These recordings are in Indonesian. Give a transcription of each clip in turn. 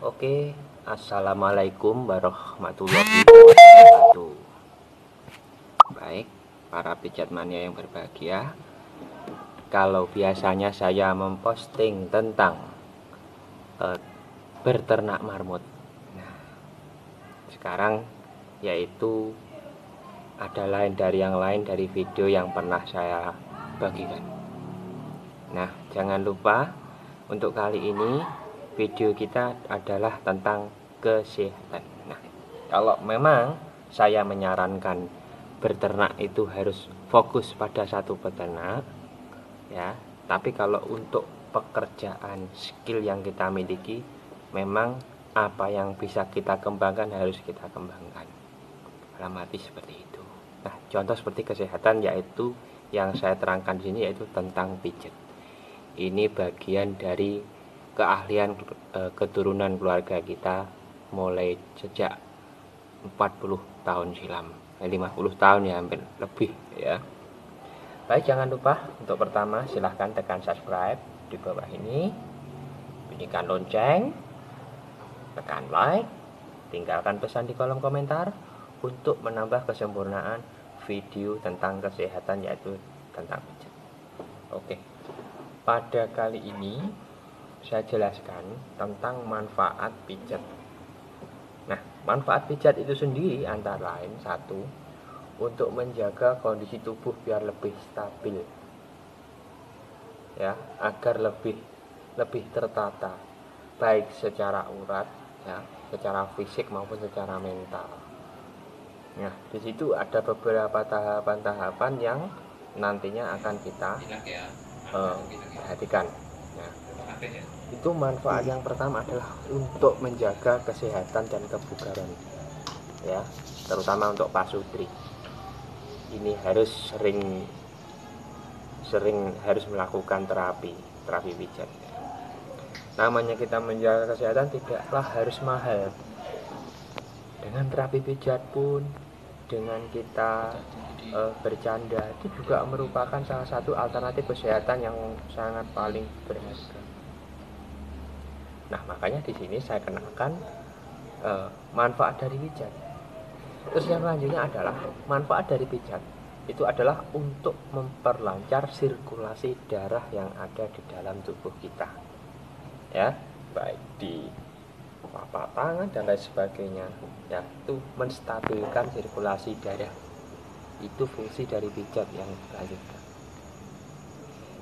Oke, assalamualaikum warahmatullahi wabarakatuh. Baik, para pijat mania yang berbahagia. Kalau biasanya saya memposting tentang uh, berternak marmut, nah, sekarang yaitu ada lain dari yang lain dari video yang pernah saya bagikan. Nah, jangan lupa untuk kali ini video kita adalah tentang kesehatan. Nah, kalau memang saya menyarankan berternak itu harus fokus pada satu peternak, ya. Tapi kalau untuk pekerjaan skill yang kita miliki, memang apa yang bisa kita kembangkan harus kita kembangkan. Dalam seperti itu. Nah, contoh seperti kesehatan yaitu yang saya terangkan di sini yaitu tentang pijat. Ini bagian dari keahlian e, keturunan keluarga kita mulai sejak 40 tahun silam. 50 eh, tahun ya hampir lebih ya. Baik jangan lupa untuk pertama silahkan tekan subscribe di bawah ini bunyikan lonceng tekan like tinggalkan pesan di kolom komentar untuk menambah kesempurnaan video tentang kesehatan yaitu tentang pijat. Oke pada kali ini saya jelaskan tentang manfaat pijat. Nah, manfaat pijat itu sendiri antara lain satu untuk menjaga kondisi tubuh biar lebih stabil. Ya, agar lebih lebih tertata baik secara urat ya, secara fisik maupun secara mental. Nah, di situ ada beberapa tahapan-tahapan yang nantinya akan kita uh, perhatikan. Ya? Itu manfaat yang pertama adalah untuk menjaga kesehatan dan kebugaran ya terutama untuk pasutri ini harus sering sering harus melakukan terapi terapi pijat. Namanya kita menjaga kesehatan tidaklah harus mahal. Dengan terapi pijat pun dengan kita e, bercanda itu juga merupakan salah satu alternatif kesehatan yang sangat paling berharga Nah, makanya di sini saya kenalkan uh, manfaat dari pijat. Terus yang selanjutnya adalah manfaat dari pijat itu adalah untuk memperlancar sirkulasi darah yang ada di dalam tubuh kita. Ya, baik di telapak tangan dan lain sebagainya. Ya, itu menstabilkan sirkulasi darah. Itu fungsi dari pijat yang selanjutnya.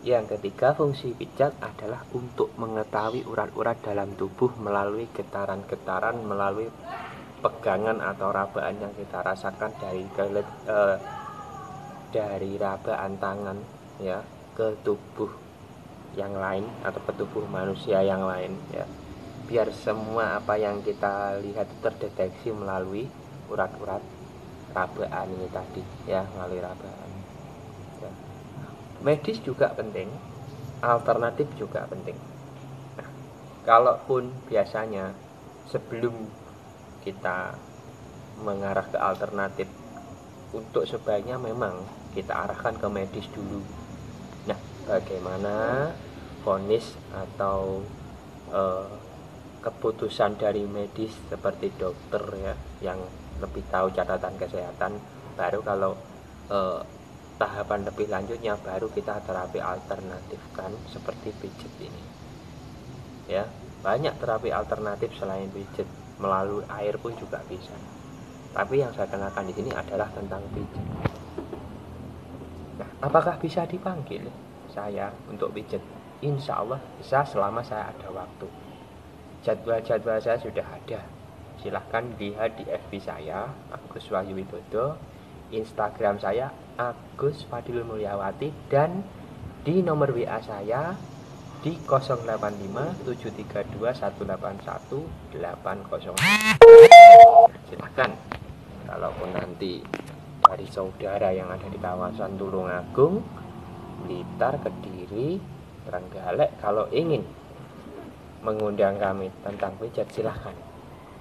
Yang ketiga, fungsi pijat adalah untuk mengetahui urat-urat dalam tubuh melalui getaran-getaran, melalui pegangan atau rabaan yang kita rasakan dari kelet, eh, dari rabaan tangan ya ke tubuh yang lain atau ke tubuh manusia yang lain ya. Biar semua apa yang kita lihat terdeteksi melalui urat-urat rabaan ini tadi ya, melalui rabaan. Medis juga penting alternatif juga penting. Nah kalaupun biasanya sebelum kita mengarah ke alternatif untuk sebaiknya memang kita arahkan ke medis dulu. Nah bagaimana vonis atau eh, keputusan dari medis seperti dokter ya yang lebih tahu catatan kesehatan baru kalau eh, tahapan lebih lanjutnya baru kita terapi alternatif kan seperti pijat ini. Ya banyak terapi alternatif selain pijat melalui air pun juga bisa. Tapi yang saya kenalkan di sini adalah tentang pijat nah apakah bisa dipanggil saya untuk pijat insya Allah bisa selama saya ada waktu jadwal-jadwal saya sudah ada. Silahkan lihat di FB saya Agus Wahyu Wibodo. Instagram saya Agus Fadil Mulyawati. Dan di nomor WA saya di 085732181800 silahkan. Kalaupun nanti dari saudara yang ada di kawasan Tulungagung Blitar, Kediri, Trenggalek kalau ingin mengundang kami tentang pijat silahkan.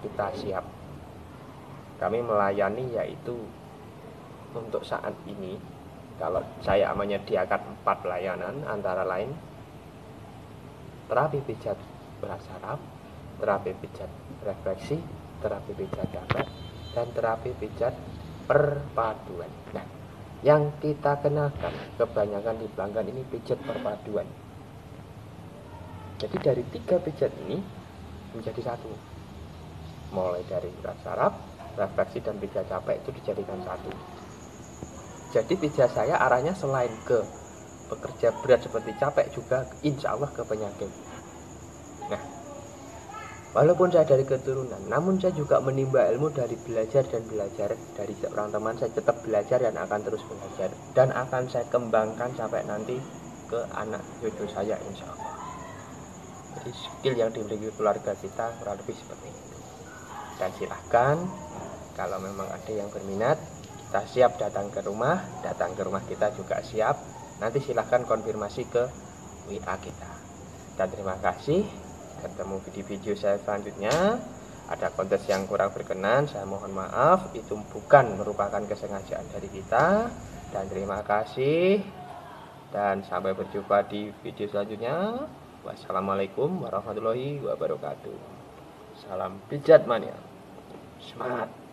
Kita siap. Kami melayani yaitu untuk saat ini. Kalau saya menyediakan empat layanan antara lain terapi pijat saraf, terapi pijat refleksi terapi pijat capek dan terapi pijat perpaduan. Nah yang kita kenakan kebanyakan di pelanggan ini pijat perpaduan jadi dari tiga pijat ini menjadi satu. Mulai dari urat saraf refleksi dan pijat capek itu dijadikan satu. Jadi pijat saya arahnya selain ke bekerja berat seperti capek juga insya Allah ke penyakit. Nah walaupun saya dari keturunan namun saya juga menimba ilmu dari belajar dan belajar dari seorang teman. Saya tetap belajar dan akan terus belajar. Dan akan saya kembangkan sampai nanti ke anak cucu saya insya Allah jadi skill yang dimiliki keluarga kita kurang lebih seperti itu. Dan silahkan kalau memang ada yang berminat kita siap datang ke rumah datang ke rumah kita juga siap. Nanti silahkan konfirmasi ke WA kita. Dan terima kasih ketemu di video saya selanjutnya. Ada kontes yang kurang berkenan saya mohon maaf itu bukan merupakan kesengajaan dari kita. Dan terima kasih dan sampai berjumpa di video selanjutnya wassalamualaikum warahmatullahi wabarakatuh salam pijat mania Semangat.